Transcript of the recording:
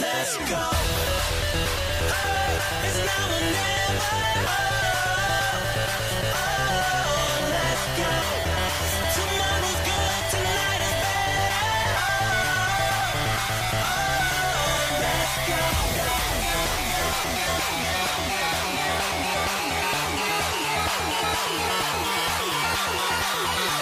Let's go. Bye.